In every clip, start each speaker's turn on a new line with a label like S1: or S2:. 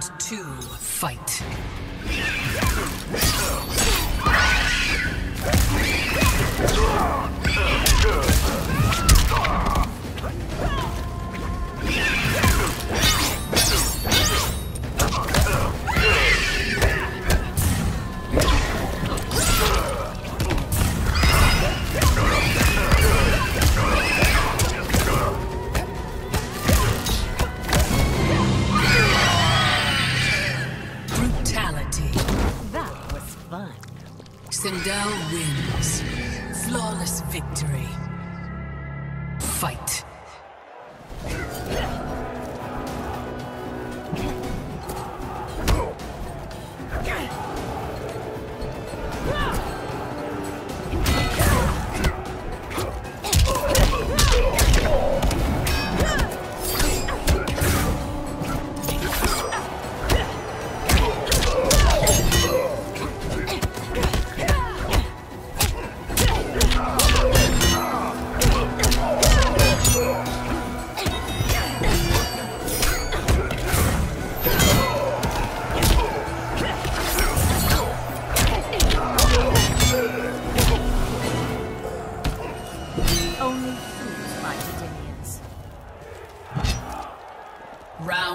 S1: Round two, fight.
S2: Sindel wins. Flawless victory. Fight.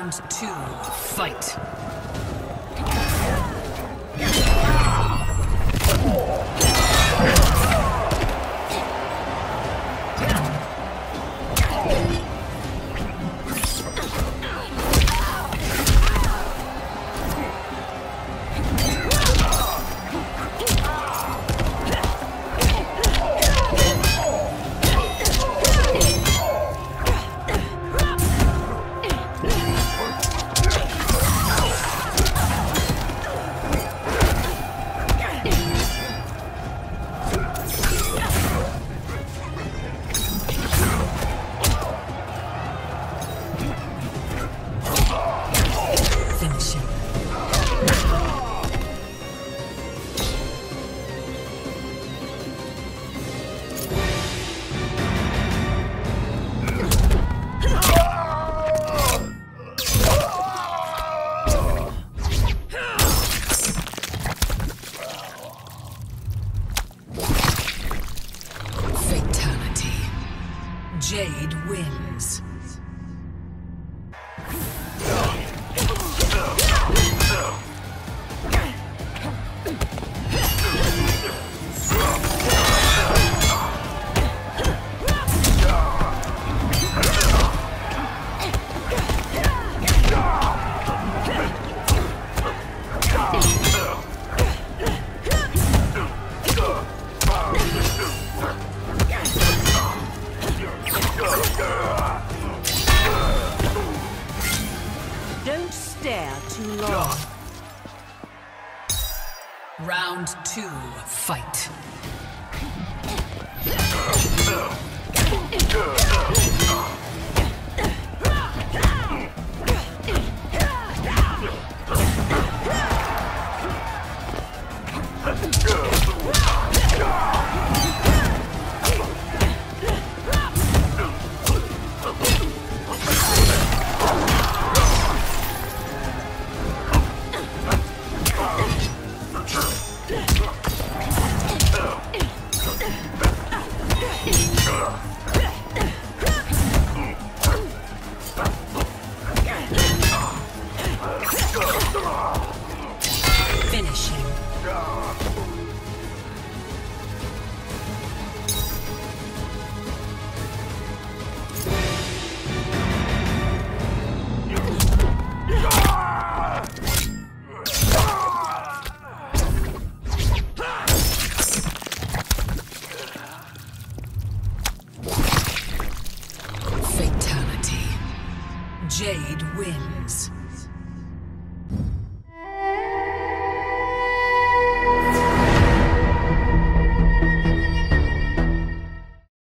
S2: Round two. Fight. Jade wins. Round two. Fight. Wins.